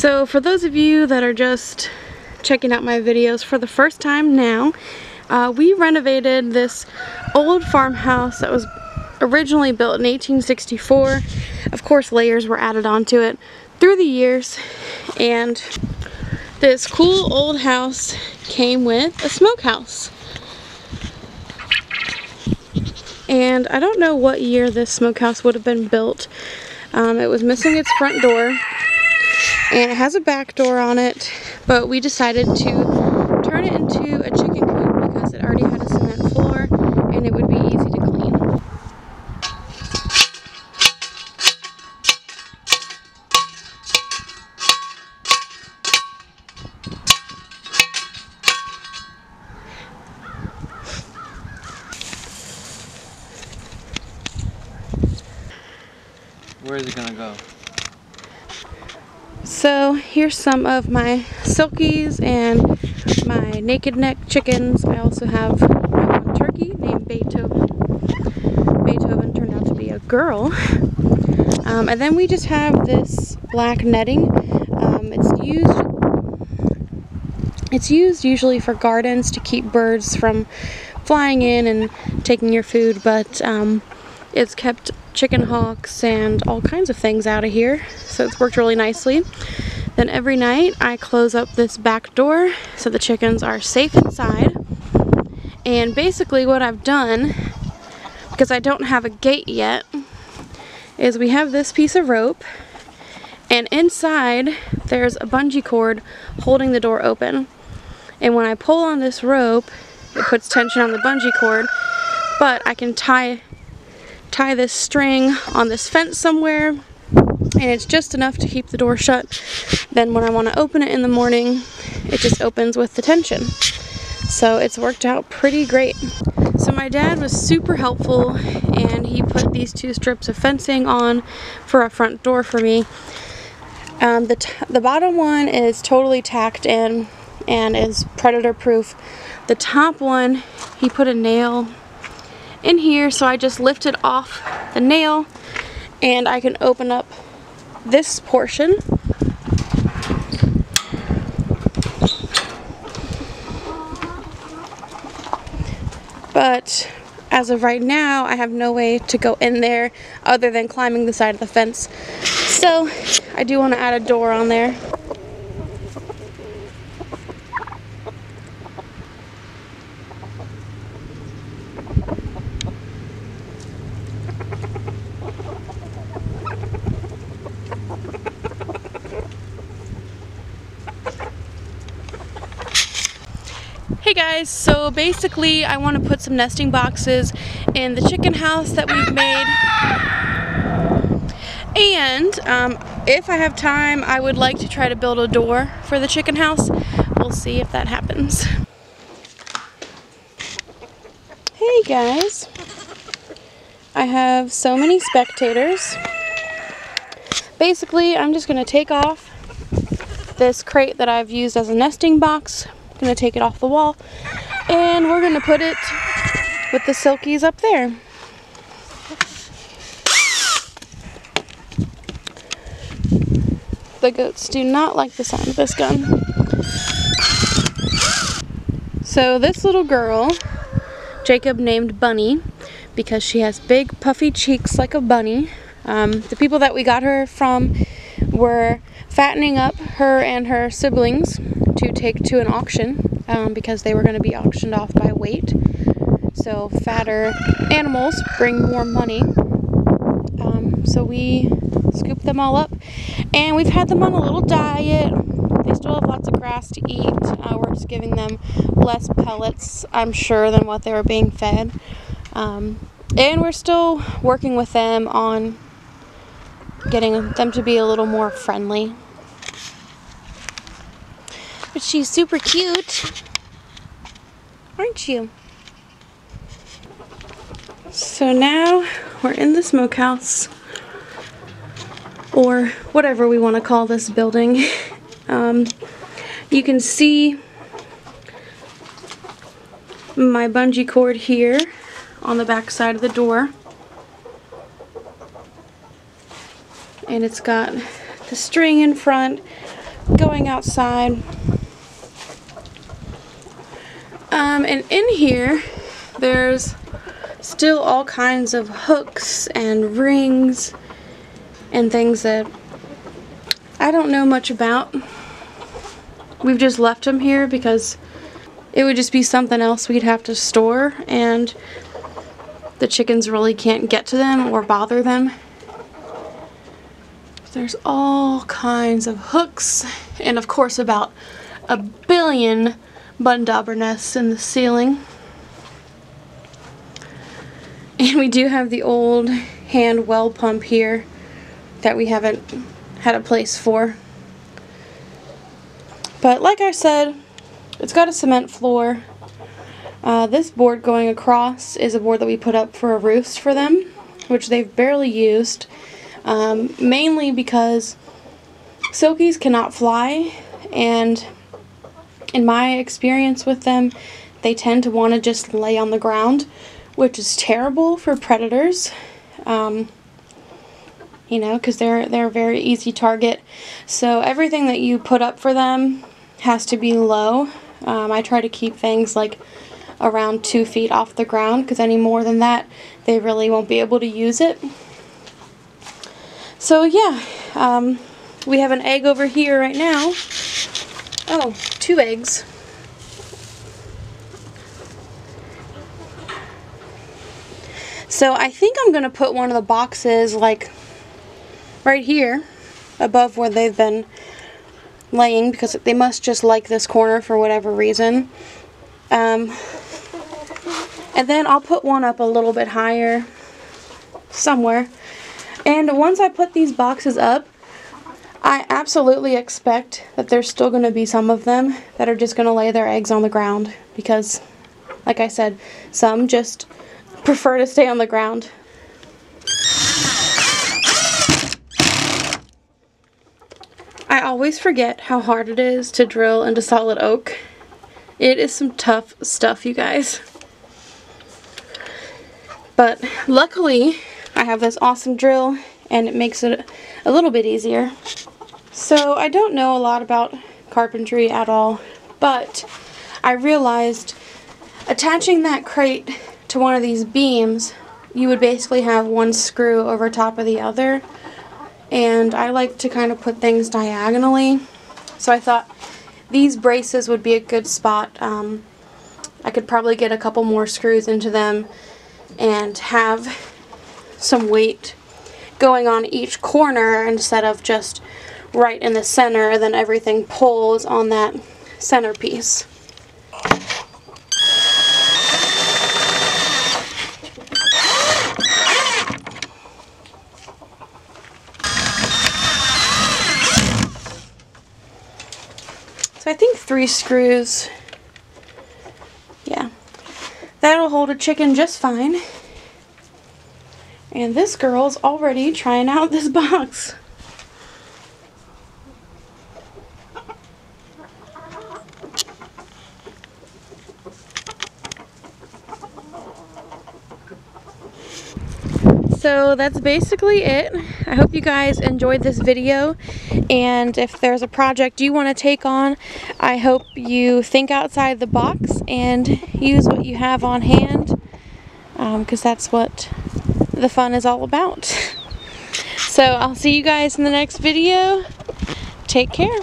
So for those of you that are just checking out my videos for the first time now, uh, we renovated this old farmhouse that was originally built in 1864. Of course layers were added onto it through the years and this cool old house came with a smokehouse. And I don't know what year this smokehouse would have been built. Um, it was missing its front door and it has a back door on it but we decided to turn it into a chicken coop because it already had a cement floor and it would be easy to clean. Where is it gonna go? So here's some of my silkies and my naked neck chickens. I also have my one turkey named Beethoven. Beethoven turned out to be a girl. Um, and then we just have this black netting. Um, it's used it's used usually for gardens to keep birds from flying in and taking your food, but um, it's kept chicken hawks and all kinds of things out of here. So it's worked really nicely. Then every night I close up this back door so the chickens are safe inside. And basically what I've done, because I don't have a gate yet, is we have this piece of rope and inside there's a bungee cord holding the door open. And when I pull on this rope, it puts tension on the bungee cord, but I can tie tie this string on this fence somewhere and it's just enough to keep the door shut. Then when I want to open it in the morning, it just opens with the tension. So it's worked out pretty great. So my dad was super helpful and he put these two strips of fencing on for a front door for me. Um, the, the bottom one is totally tacked in and is predator proof. The top one, he put a nail in here so I just lifted off the nail and I can open up this portion. But as of right now I have no way to go in there other than climbing the side of the fence. So I do want to add a door on there guys, so basically I want to put some nesting boxes in the chicken house that we've made. And um, if I have time, I would like to try to build a door for the chicken house. We'll see if that happens. Hey guys, I have so many spectators. Basically, I'm just going to take off this crate that I've used as a nesting box Gonna take it off the wall and we're gonna put it with the silkies up there. The goats do not like the sound of this gun. So this little girl, Jacob named Bunny because she has big puffy cheeks like a bunny. Um, the people that we got her from were fattening up her and her siblings to take to an auction um, because they were going to be auctioned off by weight. So fatter animals bring more money. Um, so we scoop them all up and we've had them on a little diet. They still have lots of grass to eat. Uh, we're just giving them less pellets, I'm sure, than what they were being fed. Um, and we're still working with them on getting them to be a little more friendly. But she's super cute. Aren't you? So now we're in the smokehouse or whatever we want to call this building. Um, you can see my bungee cord here on the back side of the door. And it's got the string in front going outside. Um, and in here, there's still all kinds of hooks and rings and things that I don't know much about. We've just left them here because it would just be something else we'd have to store and the chickens really can't get to them or bother them. There's all kinds of hooks and of course about a billion mud dauber nests in the ceiling. And we do have the old hand well pump here that we haven't had a place for. But like I said, it's got a cement floor. Uh, this board going across is a board that we put up for a roost for them, which they've barely used. Um, mainly because silkies cannot fly, and in my experience with them, they tend to want to just lay on the ground, which is terrible for predators. Um, you know, because they're they're a very easy target. So everything that you put up for them has to be low. Um, I try to keep things like around two feet off the ground because any more than that, they really won't be able to use it. So yeah, um, we have an egg over here right now. Oh, two eggs. So I think I'm going to put one of the boxes like right here above where they've been laying because they must just like this corner for whatever reason. Um, and then I'll put one up a little bit higher somewhere. And once I put these boxes up, I absolutely expect that there's still going to be some of them that are just going to lay their eggs on the ground because, like I said, some just prefer to stay on the ground. I always forget how hard it is to drill into solid oak. It is some tough stuff, you guys. But luckily, I have this awesome drill and it makes it a little bit easier. So I don't know a lot about carpentry at all, but I realized attaching that crate to one of these beams, you would basically have one screw over top of the other and I like to kind of put things diagonally. So I thought these braces would be a good spot. Um, I could probably get a couple more screws into them and have some weight going on each corner instead of just right in the center then everything pulls on that centerpiece. So I think three screws, yeah, that'll hold a chicken just fine. And this girl's already trying out this box. so that's basically it. I hope you guys enjoyed this video and if there's a project you want to take on, I hope you think outside the box and use what you have on hand because um, that's what the fun is all about. So I'll see you guys in the next video. Take care.